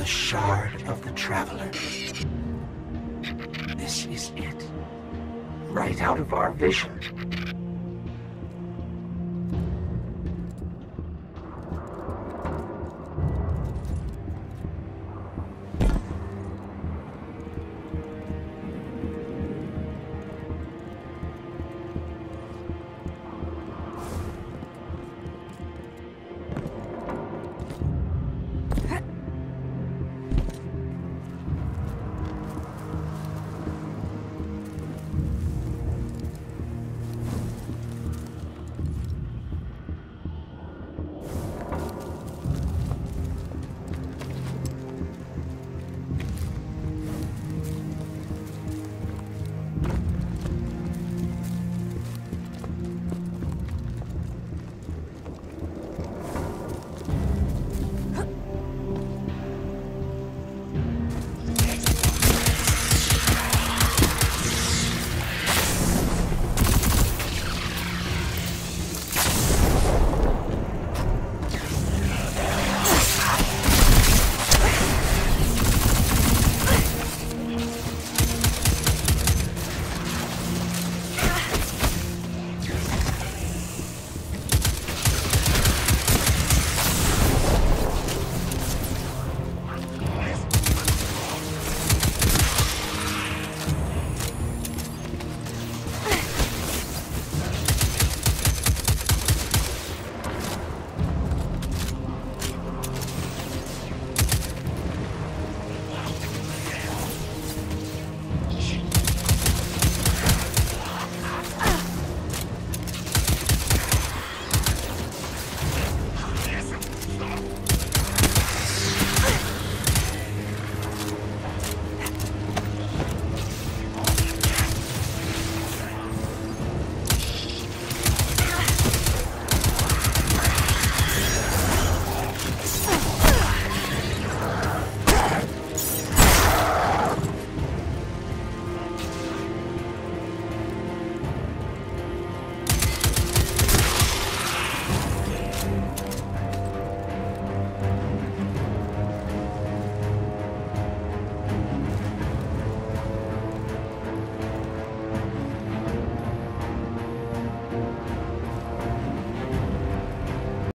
The Shard of the Traveler. This is it. Right out of our vision.